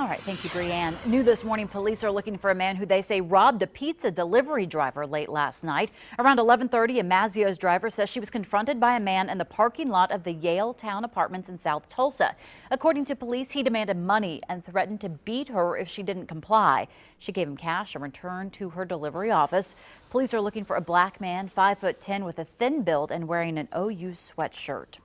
All right, thank you, Brianne. New this morning, police are looking for a man who they say robbed a pizza delivery driver late last night. Around 11:30, a Mazzio's driver says she was confronted by a man in the parking lot of the Yale Town Apartments in South Tulsa. According to police, he demanded money and threatened to beat her if she didn't comply. She gave him cash and returned to her delivery office. Police are looking for a black man, 5 foot 10, with a thin build and wearing an OU sweatshirt.